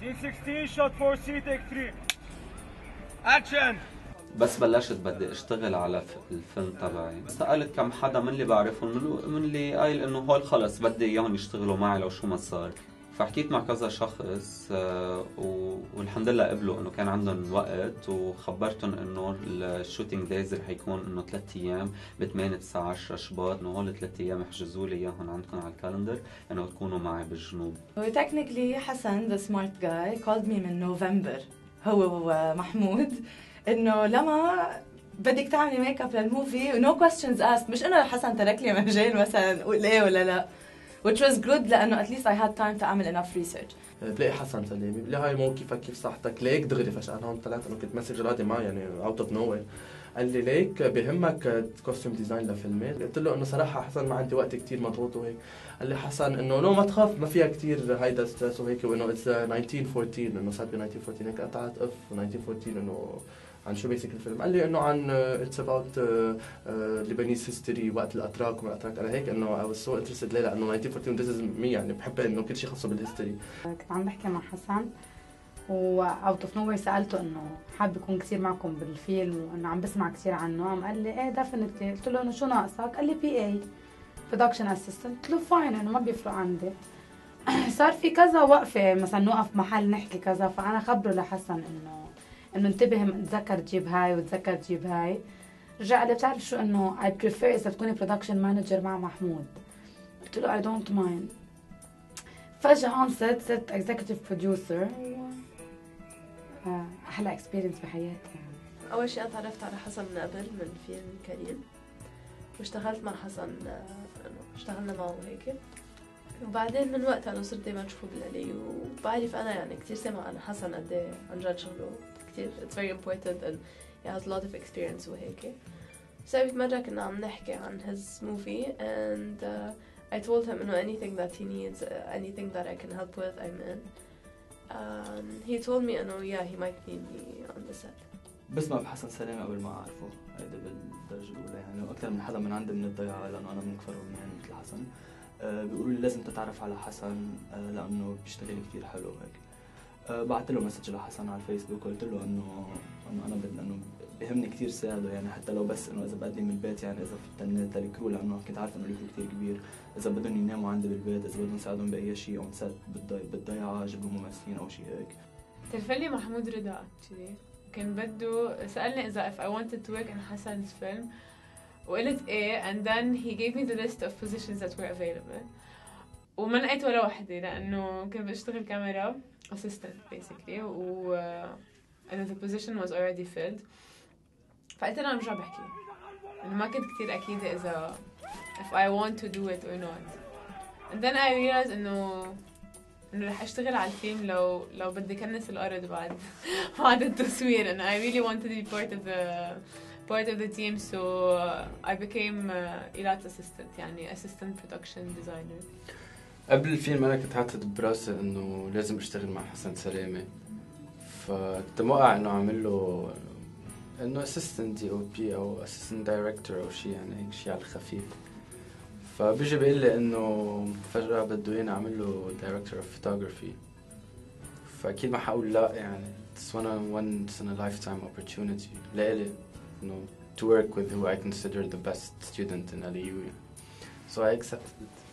Scene 16, shot 4C, take 3. Action! بس بلشت بدي اشتغل على الفيلم تبعي سألت كم حدا من اللي بعرفهم من اللي قايل إنه هول خلص بدي إياهم يشتغلوا معي لو شو ما صار فحكيت مع كذا شخص آه، والحمد لله قبلوا إنه كان عندهم وقت وخبرتهم إنه ال shooting days رح يكون إنه ثلاث أيام ب 8 9 10 شباط إنه هول ثلاث أيام احجزوا لي إياهم عندكم على ال calendar إنه تكونوا معي بالجنوب. Technically حسن the smart guy called me من نوفمبر. هو ومحمود إنه لما بدك تعملي make up لل movie no questions asked مش إنه حسن ترك لي مجال مثلا قول إيه ولا لا. Which was good لأنه at least I had time to اعمل enough research. بلاقي حسن سلامي بلاقي hi Mo كيفك كيف صحتك؟ ليك دغري فجأة؟ أنا هون طلعت انه كنت message غادي معي يعني out of nowhere قال لي ليك بهمك costume design لفيلمات قلت له إنه صراحة حسن ما عندي وقت كثير مضغوط وهيك. قال لي حسن إنه no ما تخاف ما فيها كثير هيدا stress وهيك وإنه it's 1914 إنه صار ب 1914 هيك قطعت اف 1914 إنه عن شو basic الفيلم. قال لي إنه عن it's about Lebanese history وقت الأتراك وما الأتراك. أنا هيك إنه I was so interested ليه؟ لأنه 1914 this is me يعني بحب إنه كل شيء خاصه بال history كنت عم بحكي مع حسن. و out of nowhere سألته إنه حابب يكون كثير معكم بالفيلم وإنه عم بسمع كثير عنه. قام قال لي إيه definitely قلت له إنه شو ناقصك؟ قال لي PA production assistant قلت له fine إنه ما بيفرق عندي. صار في كذا وقفة مثلا نوقف محل نحكي كذا فأنا خبره لحسن إنه إنه انتبه تذكر تجيب هاي وتذكر تجيب هاي. رجع قال لي بتعرف شو إنه I prefer إذا تكوني production manager مع محمود. قلت له I don't mind. فجأة on set صرت executive producer. أحلى experience بحياتي يعني. أول شيء تعرفت على حسن من قبل من فيلم كريم. واشتغلت مع حسن اشتغلنا معه هيك. وبعدين من وقتها أنا صرت دايما أشوفه بالقلي وبعرف أنا يعني كثير سامع عن حسن قد إيه عن جد شغله كثير it's very important and he has a lot of experience وهيك. سابت مرة كنا عم نحكي عن his movie and uh, I told him إنه anything that he needs uh, anything that I can help with I'm in. Um, he told me إنه yeah he might need me on the set. بسمع بحسن سلامة قبل ما أعرفه. هيدا بالدرجة الأولى يعني. وأكثر من حدا من عندي من الضيعة لأنه أنا من كفر ومهن مثل حسن. أه بيقولوا لي لازم تتعرف على حسن أه لأنه بيشتغل كثير حلو هيك. أه بعثت له message لحسن على الفيسبوك قلت له إنه إنه أنا بدي إنه بيهمني كثير ساعده يعني حتى لو بس إنه إذا بقدم من البيت يعني إذا tent ال crew لأنه كنت عارف إنه ال crew كثير كبير. إذا بدهم يناموا عندي بالبيت إذا بدهم ساعدهم بأي شيء on set بالضيعة أجيب لهم ممثلين أو شيء هيك. تلفلي محمود رضا اكشلي كان بده سألني إذا if I wanted to work in حسن's film وقلت إيه and then he gave me the list of positions that were available. وما لقيت ولا وحده لأنه كنت بشتغل كاميرا assistant basically و and the position was already filled. فقلت أنا مش بحكي انه ما كنت كثير أكيدة إذا if I want to do it or not. And then I realized إنه إنه رح أشتغل على الفيلم لو لو بدي كنس الأرض بعد بعد التصوير. انه I really wanted to be part of the part of the team. So I became uh, Ilat's assistant يعني assistant production designer. قبل الفيلم أنا كنت حاطط براسي إنه لازم أشتغل مع حسن سلامة. فكنت موقع إنه أعمل له أنه assistant DOP أو assistant director أو شيء يعني هيك شيء على الخفيف. فبيجي بيقول لي إنه فجأة بده اياني أعمل له director of photography فأكيد ما حقول لا يعني it's one once in a lifetime opportunity. لإلي إنه to work with who I consider the best student in LAU so I accepted. it